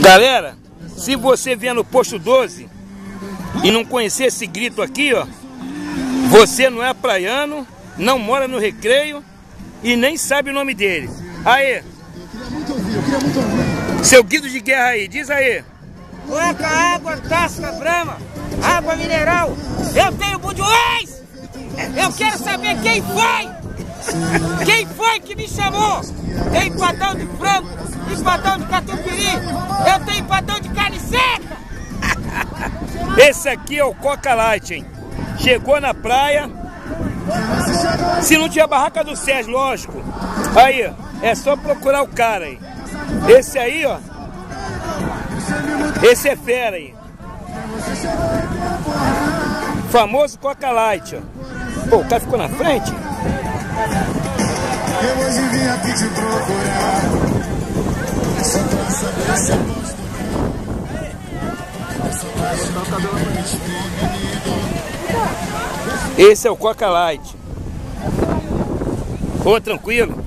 Galera, se você vier no posto 12 e não conhecer esse grito aqui, ó, você não é praiano, não mora no recreio e nem sabe o nome dele. Aí. Seu guido de guerra aí, diz aí. Cueca, água, casca, brama, água mineral. Eu tenho budioês! Eu quero saber quem foi! Quem foi que me chamou? Tem empadão de frango, empadão de catupiry, eu tenho empadão de carne seca! Esse aqui é o Coca Light, hein? Chegou na praia. Se não tiver a barraca do Sérgio, lógico. Aí, é só procurar o cara aí. Esse aí, ó. Esse é fera aí. Famoso Coca Light, ó. Pô, o cara ficou na frente? Eu hoje vim aqui te procurar. Esse é o Coca Light. Ô, tranquilo.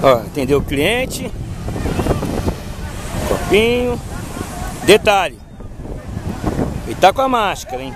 Ó, atendeu o cliente. Copinho. Detalhe. Ele tá com a máscara, hein?